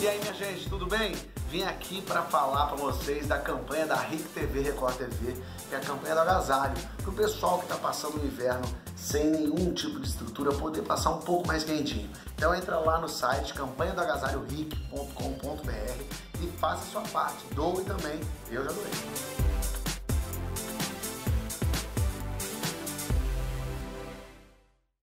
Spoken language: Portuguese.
E aí, minha gente, tudo bem? Vim aqui para falar para vocês da campanha da RIC TV Record TV, que é a campanha do agasalho, para o pessoal que está passando o inverno sem nenhum tipo de estrutura poder passar um pouco mais quentinho. Então entra lá no site campanha do agasalho e faça a sua parte. Doe também, eu já doei.